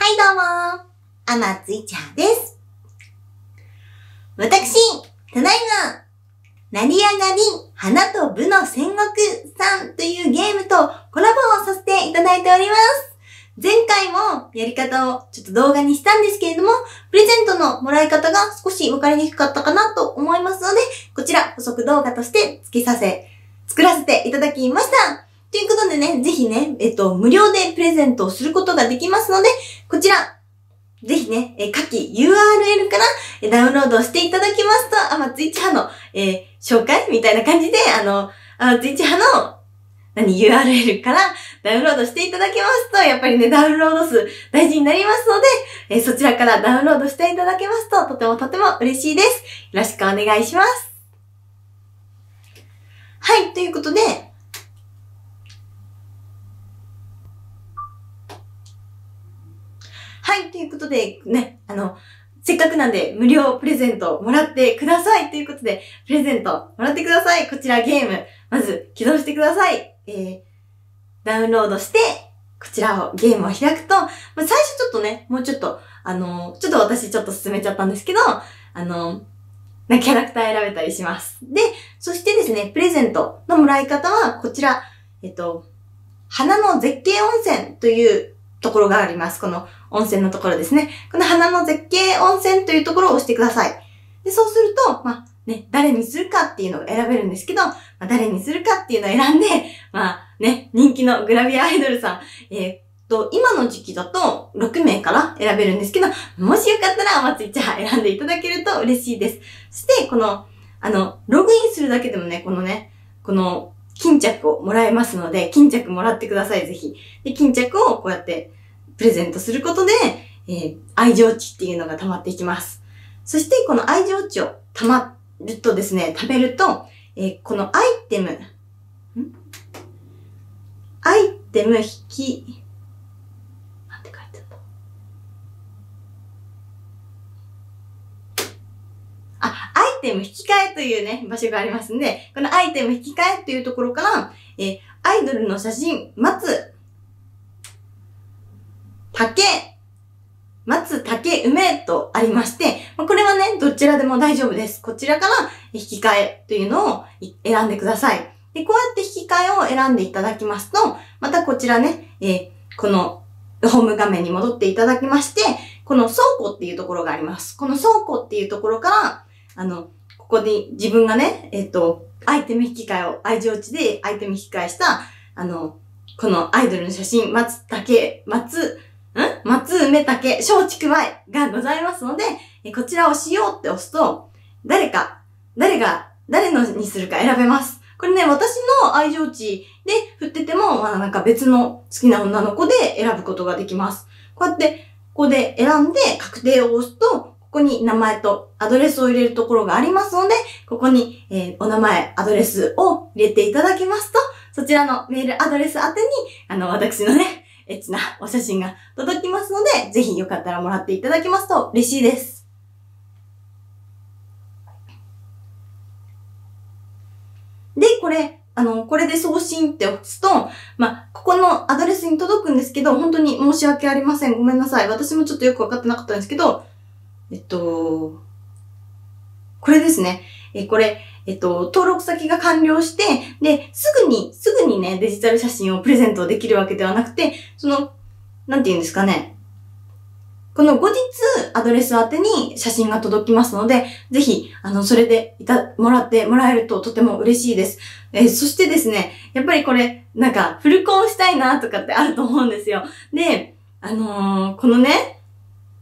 はいどうもあまついちゃです。私、ただいま、成り上がり花と部の戦国さんというゲームとコラボをさせていただいております。前回もやり方をちょっと動画にしたんですけれども、プレゼントのもらい方が少しわかりにくかったかなと思いますので、こちら補足動画として付けさせ、作らせていただきました。ということでね、ぜひね、えっと、無料でプレゼントをすることができますので、こちら、ぜひね、え、下記 URL からダウンロードしていただきますと、あまツイッチ派の、えー、紹介みたいな感じで、あの、あまツイッチ派の、何、URL からダウンロードしていただきますと、やっぱりね、ダウンロード数大事になりますので、えー、そちらからダウンロードしていただけますと、とてもとても嬉しいです。よろしくお願いします。はい、ということで、い、ということで、ね、あの、せっかくなんで無料プレゼントもらってくださいということで、プレゼントもらってください。こちらゲーム、まず起動してください。えー、ダウンロードして、こちらを、ゲームを開くと、まあ、最初ちょっとね、もうちょっと、あのちょっと私ちょっと進めちゃったんですけど、あのなキャラクター選べたりします。で、そしてですね、プレゼントのもらい方は、こちら、えっと、花の絶景温泉というところがあります。この温泉のところですね。この花の絶景温泉というところを押してください。で、そうすると、まあ、ね、誰にするかっていうのを選べるんですけど、まあ、誰にするかっていうのを選んで、まあね、人気のグラビアアイドルさん、えー、っと、今の時期だと6名から選べるんですけど、もしよかったら松井茶選んでいただけると嬉しいです。そして、この、あの、ログインするだけでもね、このね、この巾着をもらえますので、巾着もらってください、ぜひ。で、巾着をこうやってプレゼントすることで、えー、愛情値っていうのが溜まっていきます。そして、この愛情値を溜まるとですね、食べると、えー、このアイテム、ん？アイテム引き、なんて書いてあったあ、アイテム引き換えというね、場所がありますんで、このアイテム引き換えというところから、えー、アイドルの写真、待つ竹、松、竹、梅とありまして、これはね、どちらでも大丈夫です。こちらから引き換えというのを選んでください。で、こうやって引き換えを選んでいただきますと、またこちらね、えー、このホーム画面に戻っていただきまして、この倉庫っていうところがあります。この倉庫っていうところから、あの、ここで自分がね、えっ、と、アイテム引き換えを、愛情値でアイテム引き換えした、あの、このアイドルの写真、松、竹、松、松梅竹松竹梅がございますので、こちらをしようって押すと、誰か、誰が、誰のにするか選べます。これね、私の愛情値で振ってても、まあなんか別の好きな女の子で選ぶことができます。こうやって、ここで選んで確定を押すと、ここに名前とアドレスを入れるところがありますので、ここに、えー、お名前、アドレスを入れていただきますと、そちらのメールアドレス宛てに、あの、私のね、エッチなお写真が届きますので、ぜひよかったらもらっていただけますと嬉しいです。で、これ、あの、これで送信って押すと、まあ、ここのアドレスに届くんですけど、本当に申し訳ありません。ごめんなさい。私もちょっとよくわかってなかったんですけど、えっと、これですね。え、これ、えっと、登録先が完了して、で、すぐに、すぐにね、デジタル写真をプレゼントできるわけではなくて、その、なんて言うんですかね。この後日、アドレス宛てに写真が届きますので、ぜひ、あの、それでいた、もらってもらえるととても嬉しいです。えー、そしてですね、やっぱりこれ、なんか、フルコンしたいなとかってあると思うんですよ。で、あのー、このね、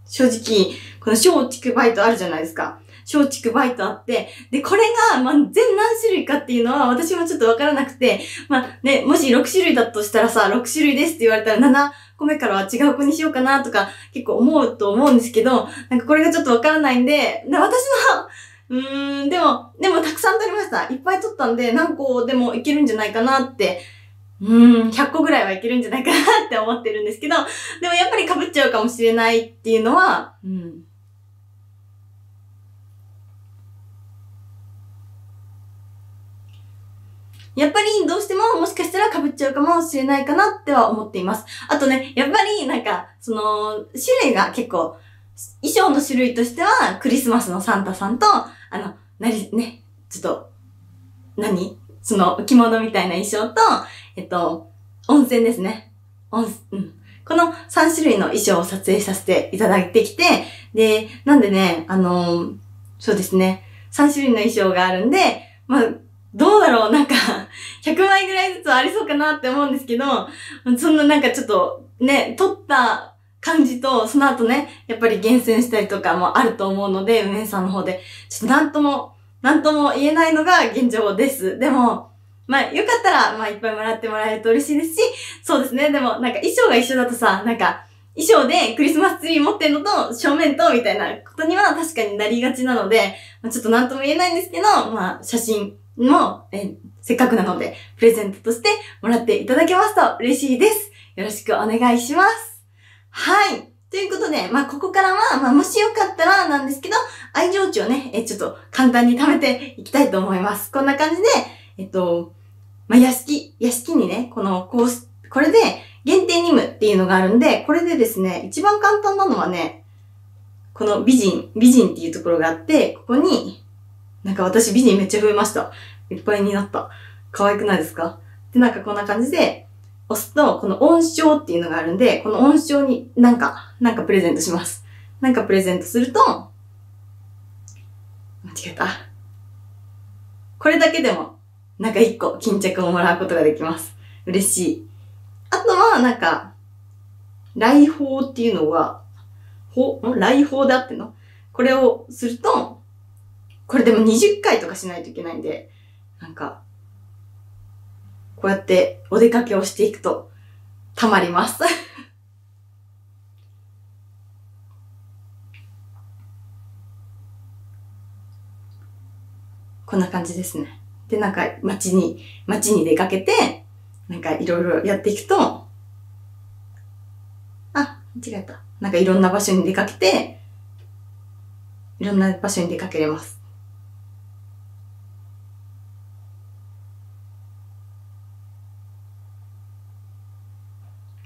正直、この小畜バイトあるじゃないですか。松竹バイトあって、で、これが、まあ、全何種類かっていうのは私もちょっとわからなくて、まあね、もし6種類だとしたらさ、6種類ですって言われたら7個目からは違う子にしようかなとか結構思うと思うんですけど、なんかこれがちょっとわからないんで、で私のうーん、でも、でもたくさん取りました。いっぱい取ったんで、何個でもいけるんじゃないかなって、うーん、100個ぐらいはいけるんじゃないかなって思ってるんですけど、でもやっぱり被っちゃうかもしれないっていうのは、うん、やっぱりどうしてももしかしたら被っちゃうかもしれないかなっては思っています。あとね、やっぱりなんか、その、種類が結構、衣装の種類としては、クリスマスのサンタさんと、あの、なり、ね、ちょっと、何？その、着物みたいな衣装と、えっと、温泉ですね。温、うん。この3種類の衣装を撮影させていただいてきて、で、なんでね、あのそうですね、3種類の衣装があるんで、まあ、どうだろう？なんか、100枚ぐらいずつありそうかなって思うんですけど、そんななんかちょっと、ね、撮った感じと、その後ね、やっぱり厳選したりとかもあると思うので、運営さんの方で、ちょっとなんとも、なんとも言えないのが現状です。でも、まあ、よかったら、まあ、いっぱいもらってもらえると嬉しいですし、そうですね。でも、なんか衣装が一緒だとさ、なんか、衣装でクリスマスツリー持ってんのと正面とみたいなことには確かになりがちなので、まあ、ちょっとなんとも言えないんですけど、まあ、写真も、え、せっかくなので、プレゼントとしてもらっていただけますと嬉しいです。よろしくお願いします。はい。ということで、まあ、ここからは、まあ、もしよかったらなんですけど、愛情値をね、え、ちょっと簡単に貯めていきたいと思います。こんな感じで、えっと、まあ、屋敷、屋敷にね、このコース、これで限定任務っていうのがあるんで、これでですね、一番簡単なのはね、この美人、美人っていうところがあって、ここに、なんか私美人めっちゃ増えました。いっぱいになった。可愛くないですか？で、なんかこんな感じで、押すと、この音章っていうのがあるんで、この音章になんか、なんかプレゼントします。なんかプレゼントすると、間違えた。これだけでもなんか一個巾着をもらうことができます。嬉しい。あとは、なんか、来訪っていうのは、ほ、来訪であっての？これをすると、これでも20回とかしないといけないんで、なんか、こうやってお出かけをしていくと、たまります。こんな感じですね。で、なんか街に、街に出かけて、なんかいろいろやっていくと、あ、間違えた。なんかいろんな場所に出かけて、いろんな場所に出かけれます。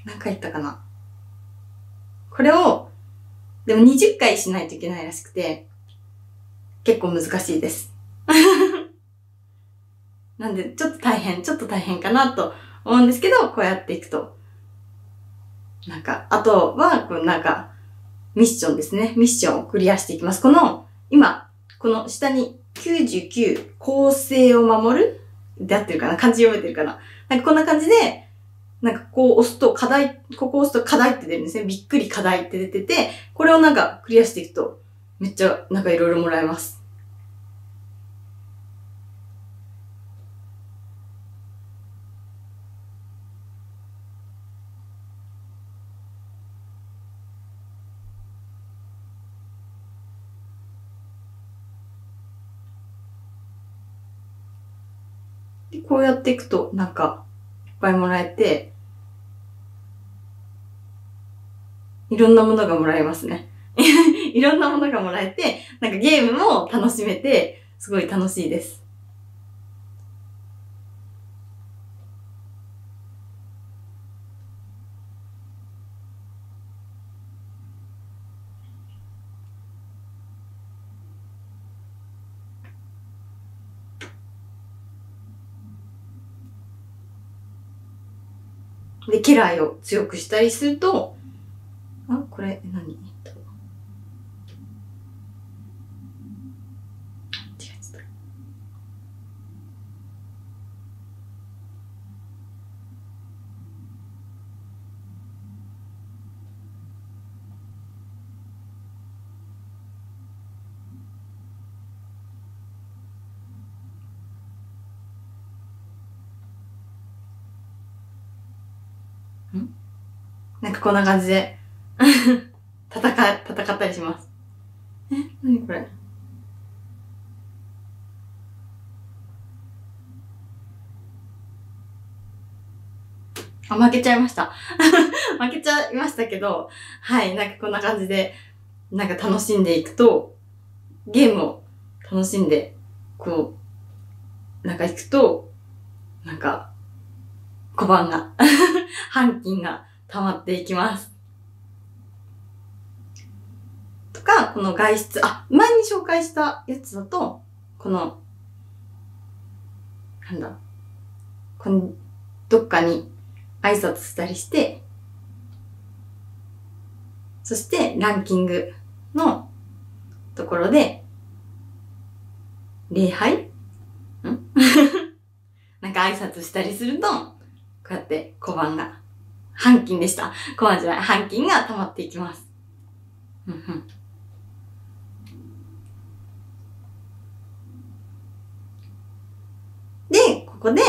なんか言ったかな？これを、でも20回しないといけないらしくて、結構難しいです。なんで、ちょっと大変、ちょっと大変かなと思うんですけど、こうやっていくと。なんか、あとは、こうなんか、ミッションですね。ミッションをクリアしていきます。この、今、この下に99、構成を守る？で合ってるかな？漢字読めてるかな？なんかこんな感じで、なんかこう押すと課題、ここ押すと課題って出るんですね。びっくり課題って出てて、これをなんかクリアしていくと、めっちゃなんかいろいろもらえます。こうやっていくと、なんか、ぱいもらえて、いろんなものがもらえますね。いろんなものがもらえて、なんかゲームも楽しめて、すごい楽しいです。で、家来を強くしたりすると、あ、これ何、なんかこんな感じで 戦、戦ったりします。え？なにこれ？あ、負けちゃいました。負けちゃいましたけど、はい、なんかこんな感じで、なんか楽しんでいくと、ゲームを楽しんで、こう、なんか行くと、なんか、小判が、半金が溜まっていきます。とか、この外出、あ、前に紹介したやつだと、この、なんだ、この、どっかに挨拶したりして、そしてランキングのところで、礼拝？ん？なんか挨拶したりすると、こうやって小判が、半金でした。小判じゃない、半金が溜まっていきます。で、ここで、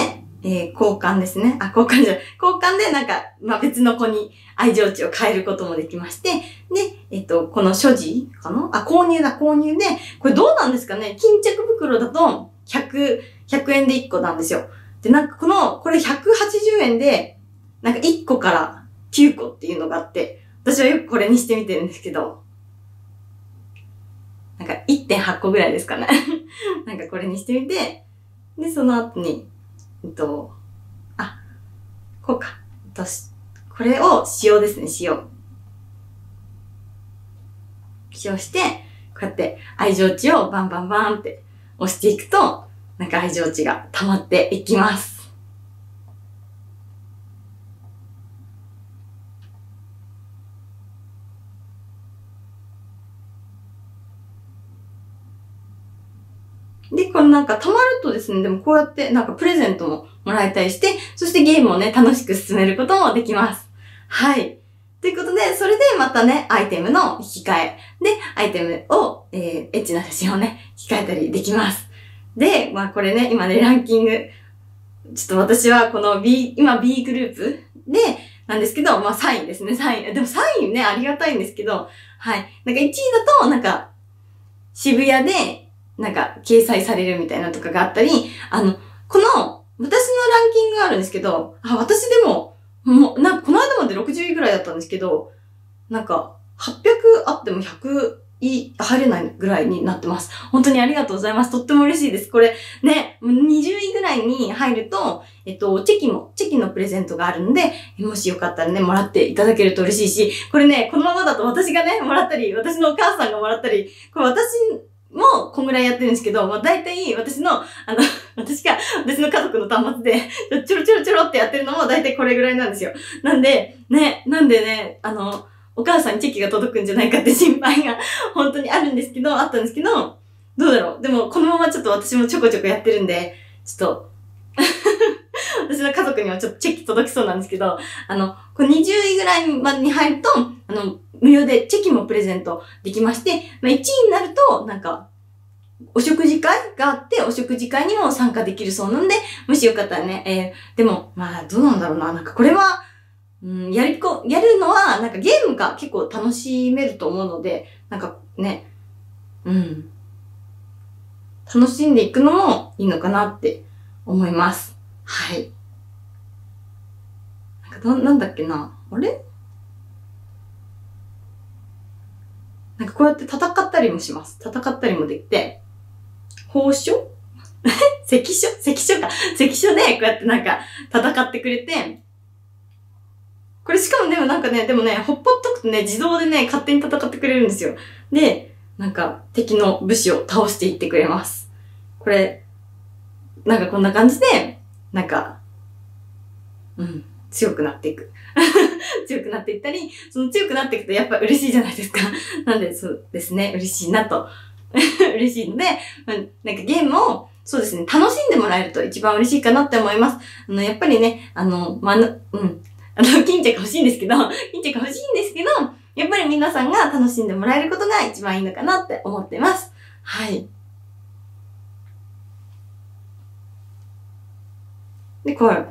えー交換ですね。あ、交換じゃない。交換でなんか、まあ、別の子に愛情値を変えることもできまして、で、えっと、この所持かな？あ、購入だ、購入で、これどうなんですかね？巾着袋だと、100、100円で1個なんですよ。で、なんかこの、これ180円で、なんか1個から9個っていうのがあって、私はよくこれにしてみてるんですけど、なんか1.8個ぐらいですかね。なんかこれにしてみて、で、その後に、えっと、あ、こうか。えっとしこれを塩ですね、塩。塩して、こうやって愛情値をバンバンバンって押していくと、なんか愛情値が溜まっていきます。で、これなんか溜まるとですね、でもこうやってなんかプレゼントももらえたりして、そしてゲームをね、楽しく進めることもできます。はい。ということで、それでまたね、アイテムの引き換え。で、アイテムを、えー、エッチな写真をね、引き換えたりできます。で、まあこれね、今ね、ランキング。ちょっと私はこの B、今 B グループで、なんですけど、まあ3位ですね、3位。でも3位ね、ありがたいんですけど、はい。なんか1位だと、なんか、渋谷で、なんか、掲載されるみたいなとかがあったり、あの、この、私のランキングがあるんですけど、あ、私でも、もう、なんか、この間まで60位ぐらいだったんですけど、なんか、800あっても100位入れないぐらいになってます。本当にありがとうございます。とっても嬉しいです。これ、ね、20位ぐらいに入ると、えっと、チェキも、チェキのプレゼントがあるんで、もしよかったらね、もらっていただけると嬉しいし、これね、このままだと私がね、もらったり、私のお母さんがもらったり、これ私もこんぐらいやってるんですけど、まあ大体私の、あの、私が、私の家族の端末で、ちょろちょろちょろってやってるのも大体これぐらいなんですよ。なんで、ね、なんでね、あの、お母さんにチェキが届くんじゃないかって心配が 本当にあるんですけど、あったんですけど、どうだろうでも、このままちょっと私もちょこちょこやってるんで、ちょっと、私の家族にはちょっとチェキ届きそうなんですけど、あの、これ20位ぐらいまでに入ると、あの、無料でチェキもプレゼントできまして、まあ、1位になると、なんか、お食事会があって、お食事会にも参加できるそうなんで、もしよかったらね、えーでも、まあ、どうなんだろうな。なんかこれは、うん、やりこ、やるのは、なんかゲームが結構楽しめると思うので、なんかね、うん。楽しんでいくのもいいのかなって思います。はい。なんかな、なんだっけな。あれ？なんかこうやって戦ったりもします。戦ったりもできて、報書 関所？関所か。関所でこうやってなんか戦ってくれて、これしかもでもなんかね、でもね、ほっぽっとくとね、自動でね、勝手に戦ってくれるんですよ。で、なんか敵の武士を倒していってくれます。これ、なんかこんな感じで、なんか、うん、強くなっていく。強くなっていったり、その強くなっていくとやっぱ嬉しいじゃないですか。なんで、そうですね、嬉しいなと。嬉しいので、まあなんかゲームを、そうですね、楽しんでもらえると一番嬉しいかなって思います。あの、やっぱりね、あの、まあ、なうん、あの、巾着欲しいんですけど、巾着欲しいんですけど、やっぱり皆さんが楽しんでもらえることが一番いいのかなって思ってます。はい。で、これ、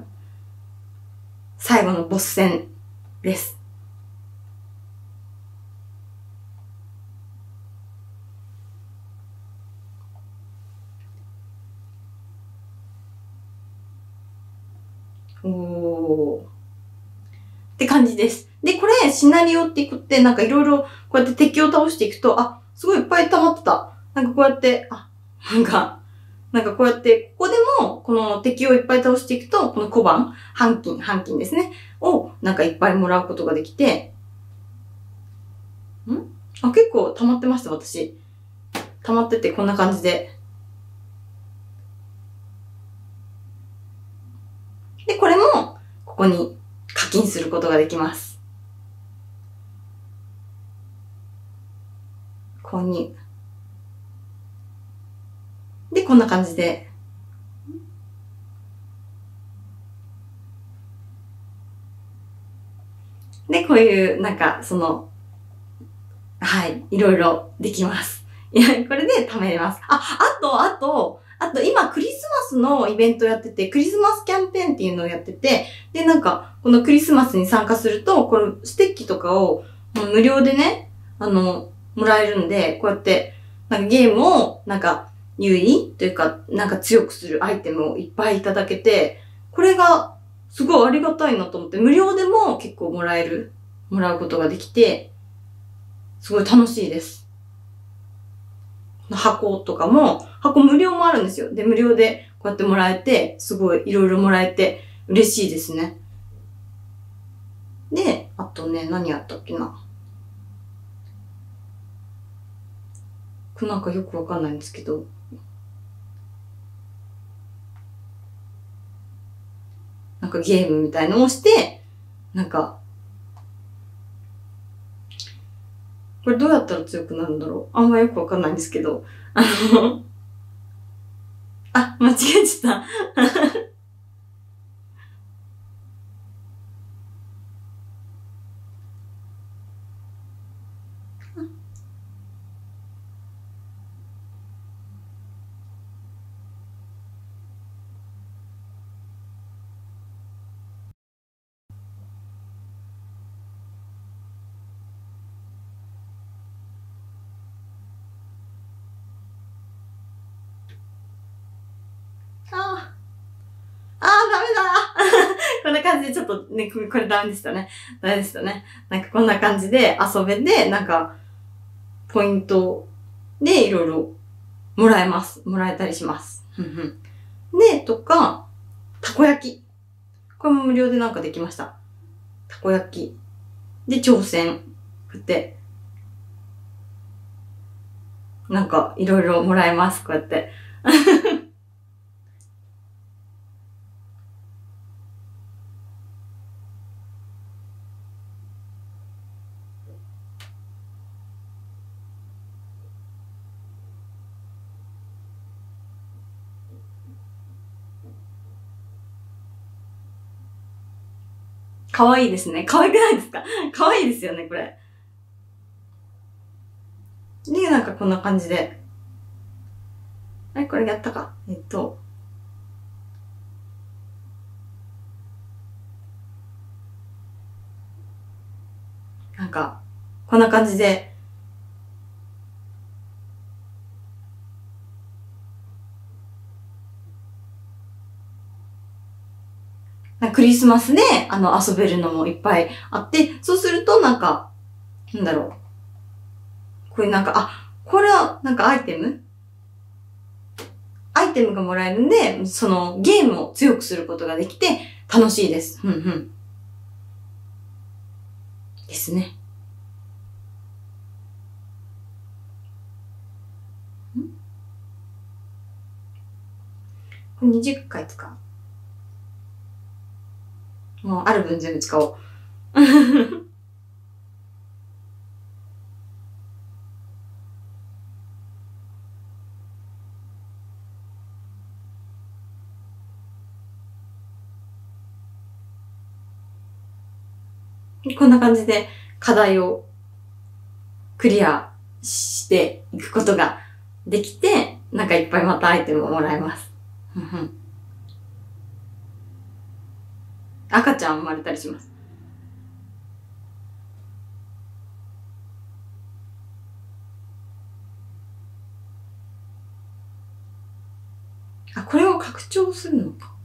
最後のボス戦です。おー。って感じです。で、これ、シナリオっていくって、なんかいろいろ、こうやって敵を倒していくと、あ、すごいいっぱい溜まってた。なんかこうやって、あ、なんか、なんかこうやって、ここでも、この敵をいっぱい倒していくと、この小判、半金、半金ですね。を、なんかいっぱいもらうことができて、ん？あ、結構溜まってました、私。溜まってて、こんな感じで。で、これも、ここに課金することができます。購入。で、こんな感じで。で、こういう、なんか、その、はい、いろいろできます。いや、これで貯めれます。あ、あと、あと、あと今クリスマスのイベントやってて、クリスマスキャンペーンっていうのをやってて、で、なんか、このクリスマスに参加すると、このステッキとかを無料でね、あの、もらえるんで、こうやって、なんかゲームを、なんか、優位というか、なんか強くするアイテムをいっぱいいただけて、これがすごいありがたいなと思って、無料でも結構もらえる、もらうことができて、すごい楽しいです。箱とかも、箱無料もあるんですよ。で、無料でこうやってもらえて、すごいいろいろもらえて嬉しいですね。で、あとね、何やったっけな。なんかよくわかんないんですけど、なんかゲームみたいのをして、なんか、これどうやったら強くなるんだろう？あんまよくわかんないんですけど、あのあ、間違えちゃったこんな感じでちょっとね、これダメでしたね。ダメでしたね。なんかこんな感じで遊べて、なんか、ポイントでいろいろもらえます。もらえたりします。で、とか、たこ焼き。これも無料でなんかできました。たこ焼き。で、挑戦。振って。なんか、いろいろもらえます。こうやって。可愛いですね。可愛くないですか？可愛いですよね、これ。で、なんかこんな感じで。はい、これやったか？えっと。なんか、こんな感じで、クリスマスで、あの、遊べるのもいっぱいあって、そうするとなんか、なんだろう。これなんか、あ、これはなんかアイテム？アイテムがもらえるんで、そのゲームを強くすることができて楽しいです。うんうん。ですね。ん？これ20回使う。もうある分全部使おう。こんな感じで課題をクリアしていくことができて、なんかいっぱいまたアイテムをもらえます。赤ちゃん生まれたりします。あ、これを拡張するのか。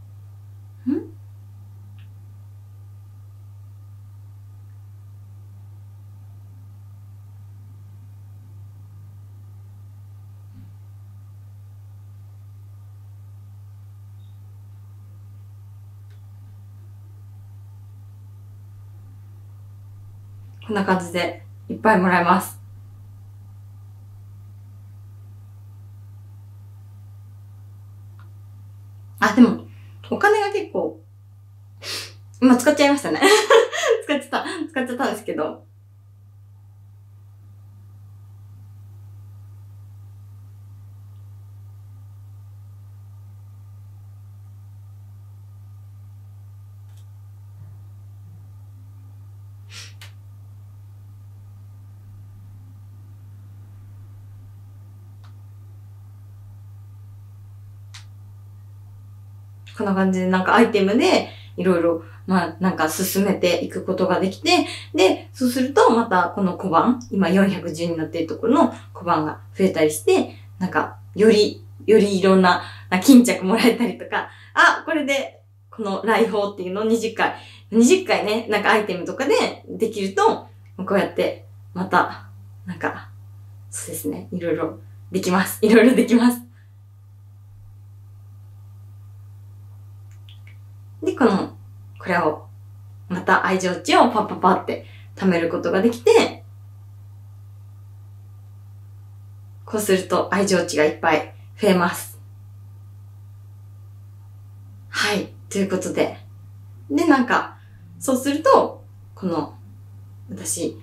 こんな感じでいっぱいもらえます。あ、でも、お金が結構、今使っちゃいましたね。使っちゃった。使っちゃったんですけど。んな感じでなんかアイテムでいろいろ、まあなんか進めていくことができて、で、そうするとまたこの小判、今410になっているところの小判が増えたりして、なんかより、よりいろんなな巾着もらえたりとか、あ、これでこの来訪っていうのを20回、20回ね、なんかアイテムとかでできると、こうやってまた、なんか、そうですね、いろいろできます。いろいろできます。で、この、これを、また愛情値をパッパパって貯めることができて、こうすると愛情値がいっぱい増えます。はい。ということで。で、なんか、そうすると、この、私、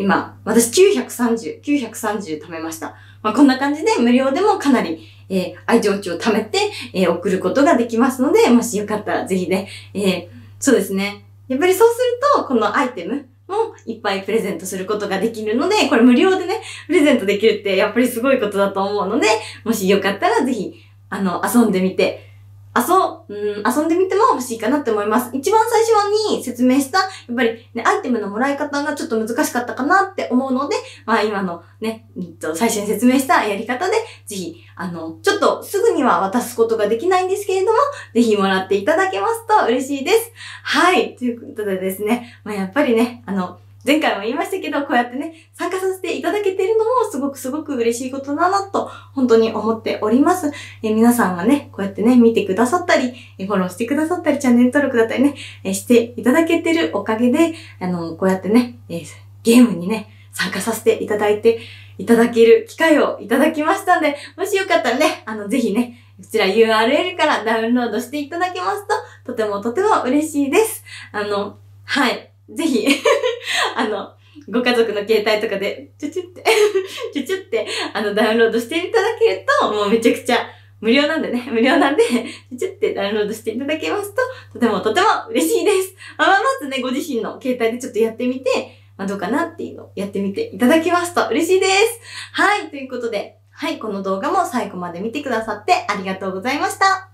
今、私930、930貯めました。まあ、こんな感じで無料でもかなり、えー愛情値を貯めて、えー送ることができますので、もしよかったらぜひね、えーそうですね。やっぱりそうすると、このアイテムもいっぱいプレゼントすることができるので、これ無料でね、プレゼントできるってやっぱりすごいことだと思うので、もしよかったらぜひ、あの、遊んでみて、遊、うん、遊んでみても欲しいかなって思います。一番最初に説明した、やっぱりね、アイテムのもらい方がちょっと難しかったかなって思うので、まあ今のね、うんと最初に説明したやり方で、ぜひ、あの、ちょっとすぐには渡すことができないんですけれども、ぜひもらっていただけますと嬉しいです。はい。ということでですね、まあやっぱりね、あの、前回も言いましたけど、こうやってね、参加させていただけているのもすごくすごく嬉しいことだなと、本当に思っております。え皆さんがね、こうやってね、見てくださったり、えフォローしてくださったり、チャンネル登録だったりね、えしていただけてるおかげで、あの、こうやってね、えゲームにね、参加させていただいて、いただける機会をいただきましたので、もしよかったらね、あの、ぜひね、こちら URL からダウンロードしていただけますと、とてもとても嬉しいです。あの、はい。ぜひ、あの、ご家族の携帯とかで、チュチュって、チュチュって、あの、ダウンロードしていただけると、もうめちゃくちゃ、無料なんでね、無料なんで、チュチュってダウンロードしていただけますと、とてもとても嬉しいです。まあ、まずね、ご自身の携帯でちょっとやってみて、まあ、どうかなっていうのをやってみていただきますと嬉しいです。はい、ということで、はい、この動画も最後まで見てくださってありがとうございました。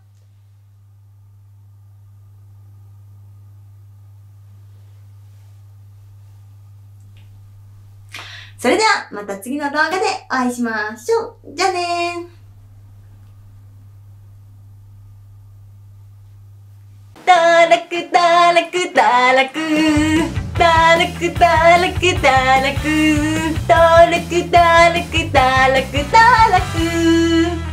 それでは、また次の動画でお会いしましょう。じゃあねー。たらくたらくたらくたらくたらくたらくたらくたらくたらくたらく